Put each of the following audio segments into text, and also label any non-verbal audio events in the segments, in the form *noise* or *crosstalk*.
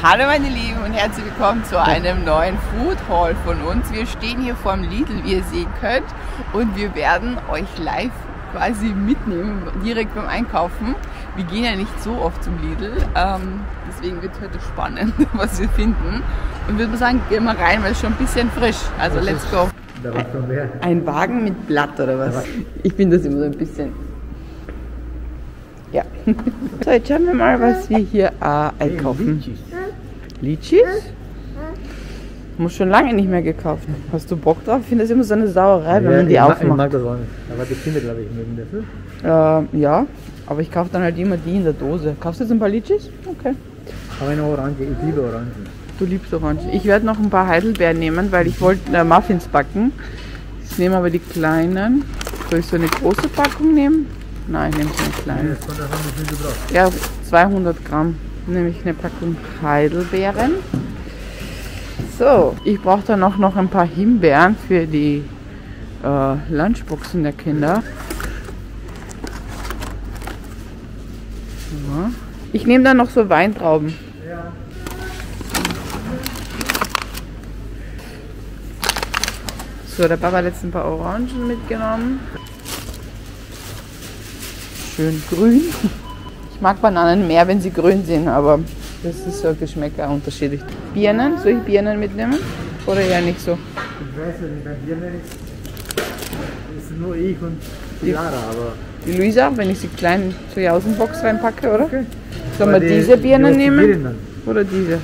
Hallo meine Lieben und herzlich willkommen zu einem neuen Food Haul von uns. Wir stehen hier vorm Lidl, wie ihr sehen könnt, und wir werden euch live quasi mitnehmen, direkt beim Einkaufen. Wir gehen ja nicht so oft zum Lidl, ähm, deswegen wird es heute spannend, *laughs* was wir finden. Und würde sagen, gehen wir rein, weil es schon ein bisschen frisch. Also let's go. Da war schon mehr. Ein Wagen mit Blatt oder was? Ich finde das immer so ein bisschen. Ja. So, jetzt schauen wir mal, was wir hier äh, einkaufen. Litschis. Muss schon lange nicht mehr gekauft. Hast du Bock drauf? Ich finde das immer so eine Sauerei, wenn Ja, man die ich mag- Ich aufmacht. mag das auch nicht. Aber die Kinder, glaube ich, mögen das. Äh, ja, aber ich kaufe dann halt immer die in der Dose. Kaufst du jetzt ein paar Litschis? Okay. Aber eine Orange, ich liebe Orangen. Du liebst Orange. Ich werde noch ein paar Heidelbeeren nehmen, weil ich wollte äh, Muffins backen. Ich nehme aber die kleinen. Soll ich so eine große Packung nehmen? Nein, ich nehme so eine kleine. Ja, 200 Gramm. Nehme ich eine Packung Heidelbeeren. So, ich brauche dann auch noch ein paar Himbeeren für die äh, Lunchboxen der Kinder. So. Ich nehme dann noch so Weintrauben. So, der Papa hat jetzt ein paar Orangen mitgenommen. Schön grün. Ich mag Bananen mehr, wenn sie grün sind, aber das ist so Geschmäcker unterschiedlich. Birnen, soll ich Birnen mitnehmen? Oder eher nicht so? Ich weiß nicht, bei dir ist, nur ich und die Lara, aber. Die Luisa, wenn ich sie klein zur Jausenbox reinpacke, oder? Okay. Sollen wir die- diese Birnen die nehmen? dann. Oder diese?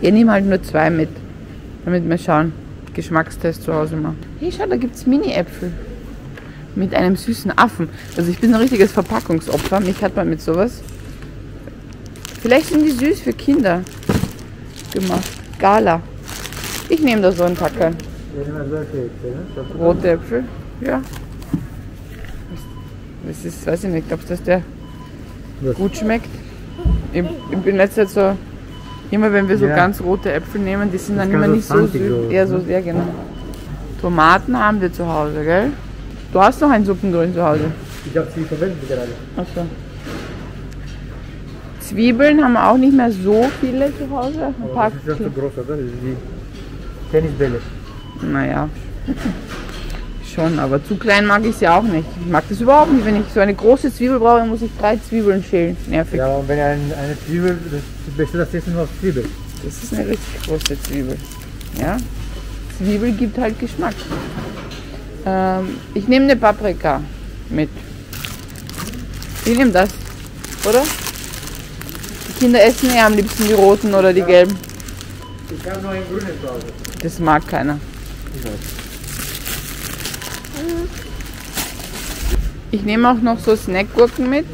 Wir nehmen halt nur zwei mit, damit wir schauen. Geschmackstest zu Hause machen. Hey, schau, da gibt es Mini-Äpfel. Mit einem süßen Affen. Also ich bin ein richtiges Verpackungsopfer. Mich hat man mit sowas. Vielleicht sind die süß für Kinder gemacht. Gala. Ich nehme da so einen Packer. Rote Äpfel, ja. Das ist, weiß ich nicht, ob das der gut schmeckt. Ich, ich bin letztes so, immer wenn wir so Ja. ganz rote Äpfel nehmen, die sind Das dann immer so nicht so süß. Eher so, ja genau. Tomaten haben wir zu Hause, gell? Du hast noch ein Suppengrün zu Hause. Ich habe sie verwendet gerade. Achso. Zwiebeln haben wir auch nicht mehr so viele zu Hause. Ein Aber paar das ist ja so groß, oder? Das ist wie Tennisbälle. Naja, *laughs* schon, aber zu klein mag ich sie auch nicht. Ich mag das überhaupt nicht. Wenn ich so eine große Zwiebel brauche, muss ich drei Zwiebeln schälen. Nervig. Ja, und wenn ein, eine Zwiebel, das Beste, das Essen aus Zwiebel. Das ist eine richtig große Zwiebel. Ja? Zwiebel gibt halt Geschmack. Ähm, ich nehme eine Paprika mit. Ich nehme das, oder? Die Kinder essen eher am liebsten die roten oder die gelben. Ich habe noch einen grünen Hause. Das mag keiner. Ich nehme auch noch so Snackgurken mit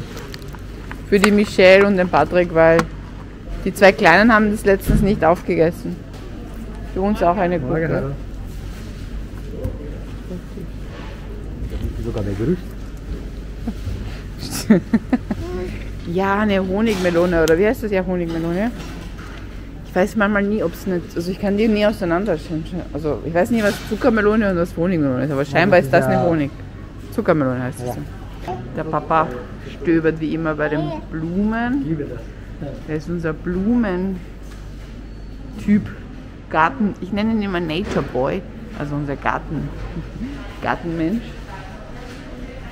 für die Michelle und den Patrick, weil die zwei Kleinen haben das letztens nicht aufgegessen. Für uns auch eine Gurke. Sogar der Gerücht. *laughs* Ja, eine Honigmelone oder wie heißt das ja Honigmelone? Ich weiß manchmal nie, ob es nicht, also ich kann die nie auseinanderstellen. Also ich weiß nie, was Zuckermelone und was Honigmelone ist, aber scheinbar ist das eine Honig. Zuckermelone heißt es. Ja. Der Papa stöbert wie immer bei den Ich Blumen. liebe das. Er ist unser Blumentyp. Garten, ich nenne ihn immer Nature Boy, also unser Garten, Gartenmensch.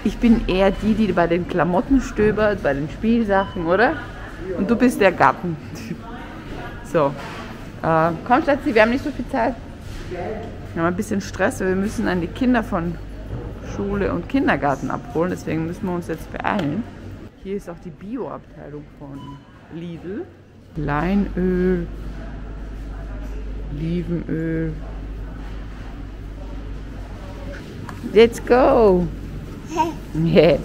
Ich bin eher die, die bei den Klamotten stöbert, bei den Spielsachen, oder? Und du bist der Gartentyp. *laughs* So, äh, komm Schatzi, wir haben nicht so viel Zeit. Wir haben ein bisschen Stress, weil wir müssen dann die Kinder von Schule und Kindergarten abholen, deswegen müssen wir uns jetzt beeilen. Hier ist auch die Bio-Abteilung von Lidl. Leinöl, Olivenöl. Let's go! Yeah.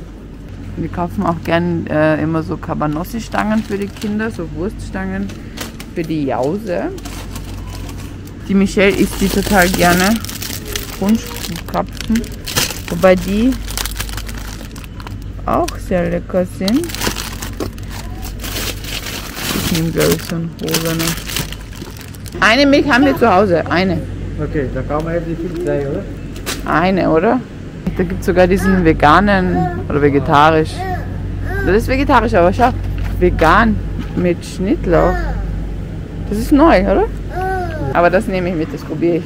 Wir kaufen auch gern äh, immer so Cabanossi-Stangen für die Kinder, so Wurststangen für die Jause. Die Michelle isst die total gerne. Punschkrapfen. Wobei die auch sehr lecker sind. Ich nehme, glaube ich, so einen rosanen. Eine Milch haben wir zu Hause. Eine. Okay, da kann man jetzt nicht viel sein, oder? Eine, oder? Da gibt es sogar diesen veganen oder vegetarisch Das ist vegetarisch, aber schau, vegan mit Schnittlauch. Das ist neu, oder? Aber das nehme ich mit, das probiere ich.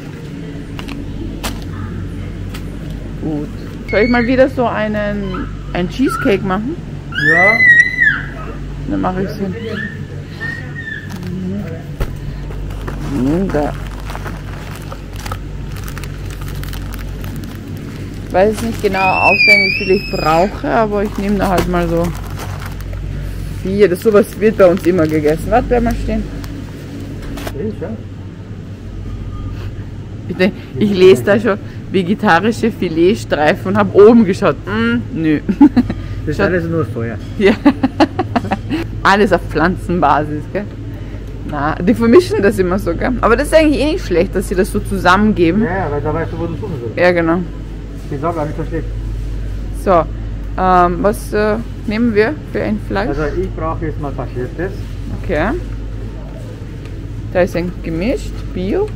Gut. Soll ich mal wieder so einen, einen Cheesecake machen? Ja. Dann mache ich es hin. Mhm, da. Ich weiß nicht genau auswendig, wie viel ich brauche, aber ich nehme da halt mal so vier. Das sowas wird bei uns immer gegessen. Warte, bleib mal stehen. Ich, ja. Ich, lese da schon vegetarische Filetstreifen und habe oben geschaut. Mm, nö. Das ist alles nur Feuer. Ja. Alles auf Pflanzenbasis, gell? Na, die vermischen das immer so, gell? Aber das ist eigentlich eh nicht schlecht, dass sie das so zusammengeben. Ja, ja, weil da weißt du, wo du suchen sollst. Ja, genau. Die Sorge nicht so schlecht. So, ähm, was äh, nehmen wir für ein Fleisch? Also ich brauche jetzt mal Faschiertes. Okay. Da ist ein gemischt, Bio.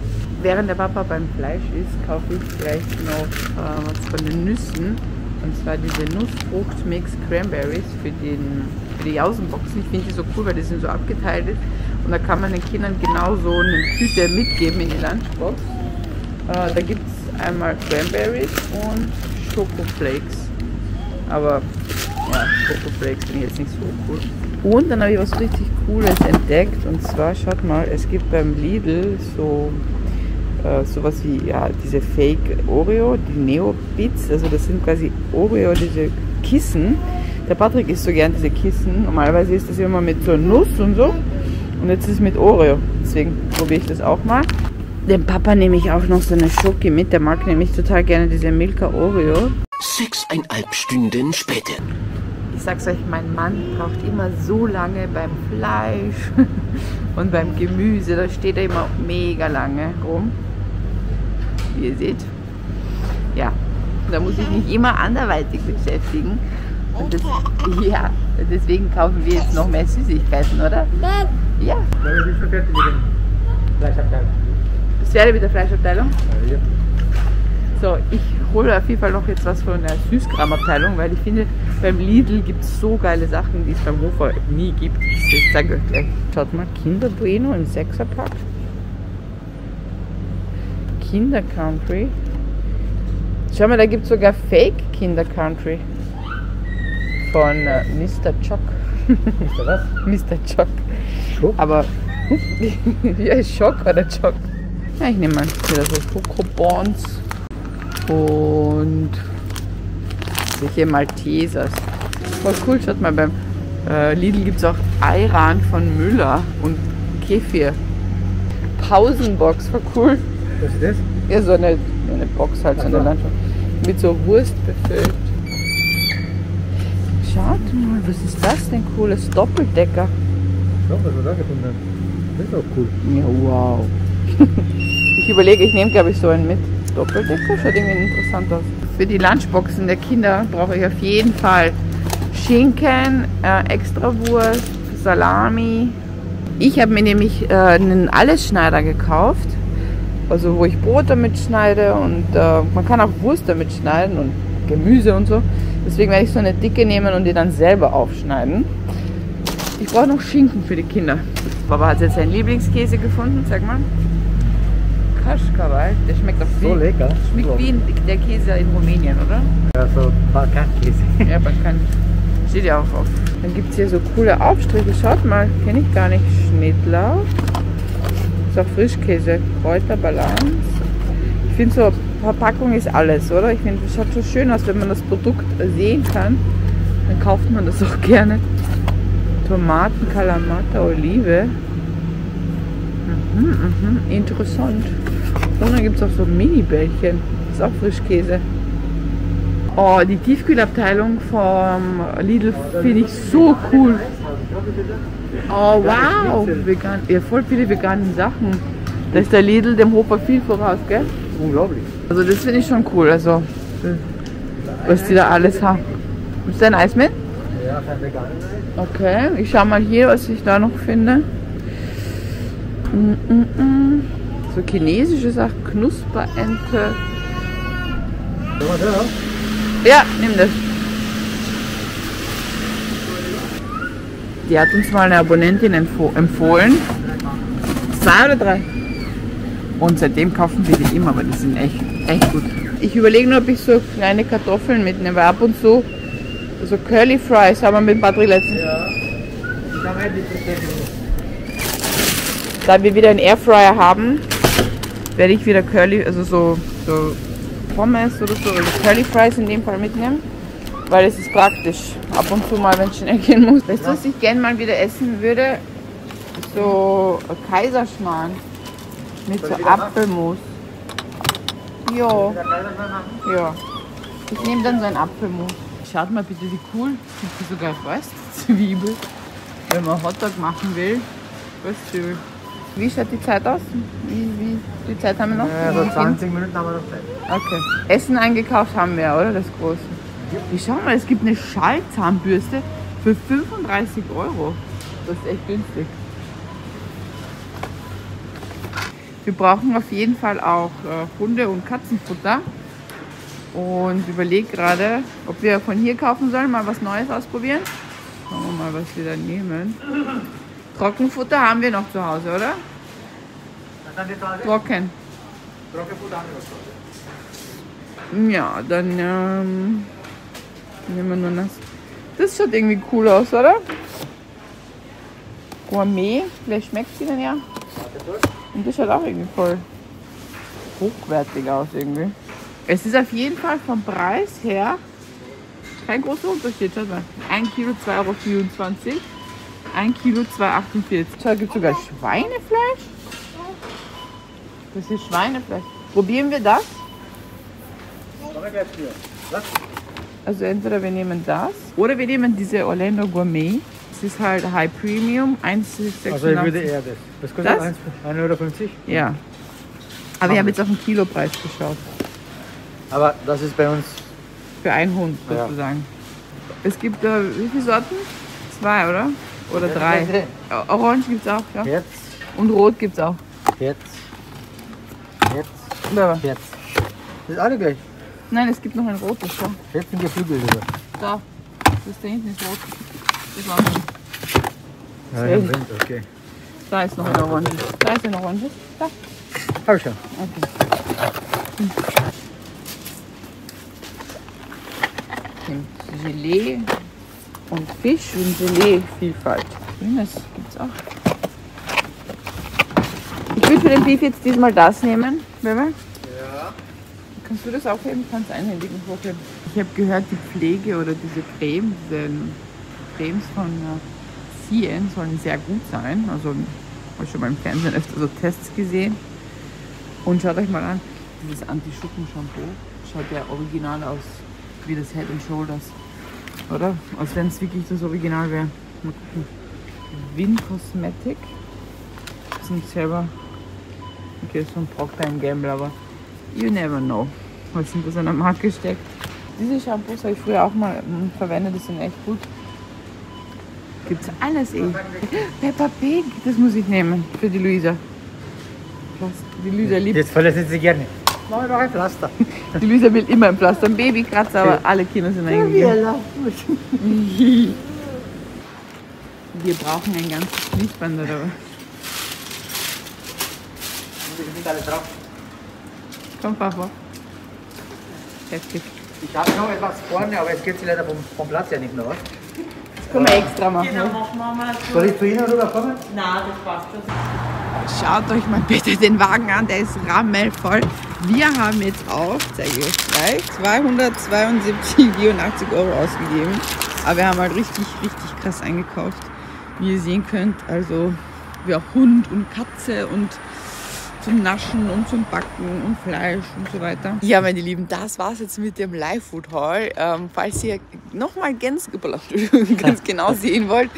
Während der Papa beim Fleisch ist, kaufe ich gleich noch äh, was von den Nüssen. Und zwar diese Nussfrucht-Mix Cranberries für, den, für die Außenboxen. Ich finde die so cool, weil die sind so abgeteilt. Und da kann man den Kindern genau so eine Tüte mitgeben in die Lunchbox. Äh, da gibt es einmal Cranberries und Schokoflakes. Aber ja, Schokoflakes finde ich jetzt nicht so cool. Und dann habe ich was richtig Cooles entdeckt. Und zwar, schaut mal, es gibt beim Lidl so äh, sowas wie ja, diese Fake Oreo, die Neo Bits. Also das sind quasi Oreo, diese Kissen. Der Patrick isst so gern diese Kissen. Normalerweise ist das immer mit so Nuss und so. Und jetzt ist es mit Oreo. Deswegen probiere ich das auch mal. Dem Papa nehme ich auch noch so eine Schoki mit. Der mag nämlich total gerne diese Milka Oreo. Sechseinhalb Stunden später. Ich sag's euch, mein Mann braucht immer so lange beim Fleisch *laughs* und beim Gemüse. Da steht er immer mega lange rum. Wie ihr seht. Ja, da muss ich mich immer anderweitig beschäftigen. Und das, ja, deswegen kaufen wir jetzt noch mehr Süßigkeiten, oder? Ja, schon mit der Fleischabteilung. Ja. So, ich hole auf jeden Fall noch jetzt was von der Süßkramabteilung, weil ich finde, beim Lidl gibt es so geile Sachen, die es beim Hofer nie gibt. Ich zeige euch gleich. Schaut mal, Kinder Bueno im Sechserpack. Kinder Country. Schau mal, da gibt es sogar Fake Kinder Country. Von äh, Mr. Ist da was? Mr. Choc. Schock? Aber *laughs* ja, Schock oder Choc? Ja, ich nehme mal wieder so Schokobons und solche Maltesers. Voll cool, schaut mal, beim äh, Lidl gibt es auch Ayran von Müller und Kefir. Pausenbox, voll cool. Was ist das? Ja, so eine, eine Box halt, so eine. Landschaft. Mit so Wurst befüllt. Schaut mal, was ist das denn cooles? Doppeldecker. Schau, was wir da gefunden haben. Das ist auch cool. Ja, wow. Ich überlege, ich nehme glaube ich so einen mit. Doppeldecker schaut irgendwie interessant aus. Für die Lunchboxen der Kinder brauche ich auf jeden Fall Schinken, äh, Extrawurst, Salami. Ich habe mir nämlich äh, einen Allesschneider gekauft. Also wo ich Brot damit schneide und äh, man kann auch Wurst damit schneiden und Gemüse und so. Deswegen werde ich so eine dicke nehmen und die dann selber aufschneiden. Ich brauche noch Schinken für die Kinder. Papa hat jetzt seinen Lieblingskäse gefunden, sag mal. Kaschkawal, der schmeckt auch wie, So lecker. schmeckt wie der Käse in Rumänien, oder? Ja, so Balkankäse. *laughs* Ja, man kann. Steht ja auch auf. Dann gibt es hier so coole Aufstriche. Schaut mal, kenne ich gar nicht. Schnittlauch. Ist auch Frischkäse. Kräuterbalance. Ich finde so, Verpackung ist alles, oder? Ich finde, es schaut so schön aus, wenn man das Produkt sehen kann. Dann kauft man das auch gerne. Tomaten, Kalamata, Olive. Mhm, mhm, interessant. Und dann gibt es auch so Mini-Bällchen. Das ist auch Frischkäse. Oh, die Tiefkühlabteilung vom Lidl finde ich so cool. Oh, wow. Vegan, ja, voll viele vegane Sachen. Da ist der Lidl dem Hofer viel voraus, gell? Unglaublich. Also das finde ich schon cool. Also, was die da alles haben. Ist da ein Eis mit? Ja, kein veganer. Okay, ich schau mal hier, was ich da noch finde. Mm, mm, mm. So chinesische Sachen, Knusperente. Ja, nimm das. Die hat uns mal eine Abonnentin empf- empfohlen. Zwei oder drei? Und seitdem kaufen wir die immer, aber die sind echt, echt gut. Ich überlege nur, ob ich so kleine Kartoffeln mitnehme, weil ab und zu so Curly Fries haben wir mit Patrick letztens. Ja. Da wir wieder einen Airfryer haben, werde ich wieder Curly, also so, so Pommes oder so, also Curly Fries in dem Fall mitnehmen. Weil es ist praktisch. Ab und zu mal, wenn es schnell *laughs* gehen muss. Weißt du, was ich gerne mal wieder essen würde? So Kaiserschmarrn. Mit so Apfelmus. Ja. Ja. Ich nehme dann so ein Apfelmus. Schaut mal bitte, wie cool. Gibt hier sogar Röstzwiebel. *laughs* Wenn man Hotdog machen will. Röstzwiebel. Wie schaut die Zeit aus? Wie, wie die Zeit haben wir noch? Ja, so 20 Minuten haben wir noch Zeit. Okay. Essen eingekauft haben wir, oder? Das große. Wie schau mal, es gibt eine Schallzahnbürste für 35 Euro. Das ist echt günstig. Wir brauchen auf jeden Fall auch äh, Hunde- und Katzenfutter. Und überlege gerade, ob wir von hier kaufen sollen, mal was Neues ausprobieren. Schauen wir mal, was wir da nehmen. Trockenfutter haben wir noch zu Hause, oder? Trocken. Trockenfutter haben wir was zu Hause. Ja, dann ähm, nehmen wir nur das. Das schaut irgendwie cool aus, oder? Gourmet, vielleicht schmeckt sie denn ja. Und das schaut auch irgendwie voll hochwertig aus irgendwie. Es ist auf jeden Fall vom Preis her kein großer Unterschied. Schaut mal. 1 Kilo 2,24 Euro. 1 Kilo 2,48 Euro. Schau, gibt sogar Schweinefleisch. Das ist Schweinefleisch. Probieren wir das? Also entweder wir nehmen das oder wir nehmen diese Orlando Gourmet. Es ist halt High Premium, 1,86. Also ich würde eher das. Was kostet Das? das? 1,50 Euro? Ja. Aber ich habe jetzt auf den Kilopreis geschaut. Aber das ist bei uns. Für einen Hund Ja. sozusagen. Es gibt äh, wie viele Sorten? Zwei, oder? Oder Ja, drei. Orange gibt es auch, ja. Jetzt, Und Rot gibt es auch. jetzt, jetzt, Da. jetzt. Das ist alle gleich. Nein, es gibt noch ein rotes. Schau. Jetzt sind geflügelt sogar. Da. Das da hinten ist rot. Das war noch. Ja, gut. Wind, okay. Da ist noch ein Orange. Da ist ein Orange. Da. Hab ich schon. Nimmt Gelee und Fisch und Gelee-Vielfalt. Das gibt's auch. Ich würde für den Beef jetzt diesmal das nehmen, Bebe. Ja. Kannst du das aufheben? Kannst du einhändig nicht hochheben. Ich habe gehört, die Pflege oder diese Creme, diese Cremes von äh, CN sollen sehr gut sein. Also habe ich schon mal im Fernsehen öfter so Tests gesehen. Und schaut euch mal an, dieses Anti-Schuppen-Shampoo schaut ja original aus, wie das Head and Shoulders. Oder? Als wenn es wirklich das Original wäre. Mal gucken. Win Cosmetic. Das sind selber. Okay, so ein Procter Gamble, aber you never know, was hinter so einer Marke steckt. Diese Shampoos habe ich früher auch mal mm, verwendet, die sind echt gut. Gibt's alles eh. Peppa Pig, das muss ich nehmen für die Luisa. Die Luisa liebt. Jetzt verlässt sie gerne. Mach mir doch ein Pflaster. *laughs* Die Luisa will immer ein Pflaster, ein Babykratzer, aber alle Kinder sind eingegeben. *laughs* Wir brauchen ein ganzes Fließband oder was? Die sind alle drauf. Komm, Papa. Heftig. Ich habe noch etwas vorne, aber jetzt geht sie leider vom, vom Platz ja nicht mehr. was? Das können wir extra machen. Genau, machen wir mal so. Soll ich zu Ihnen rüberkommen? Nein, das passt schon. Schaut euch mal bitte den Wagen an, der ist rammelvoll. Wir haben jetzt auch, zeige ich euch gleich, 272,84 Euro ausgegeben. Aber wir haben halt richtig, richtig krass eingekauft, wie ihr sehen könnt. Also wie auch Hund und Katze und zum Naschen und zum Backen und Fleisch und so weiter. Ja, meine Lieben, das war's jetzt mit dem Live-Food Haul. Ähm, falls ihr nochmal ganz, *laughs* ganz genau *laughs* sehen wollt,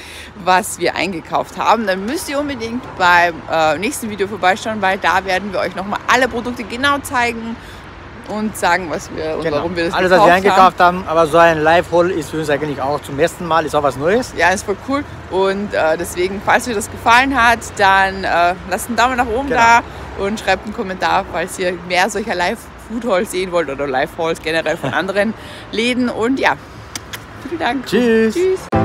was wir eingekauft haben, dann müsst ihr unbedingt beim äh, nächsten Video vorbeischauen, weil da werden wir euch nochmal alle Produkte genau zeigen und sagen, was wir und warum wir das Genau. Alles, was gekauft wir haben. eingekauft haben. aber so ein Live-Haul ist für uns eigentlich auch zum ersten Mal, ist auch was Neues. Ja, ist voll cool. Und äh, deswegen, falls euch das gefallen hat, dann äh, lasst einen Daumen nach oben Genau. da und schreibt einen Kommentar, falls ihr mehr solcher Live-Food-Hauls sehen wollt oder Live-Hauls generell von anderen Läden. Und ja, vielen Dank. Tschüss. Tschüss.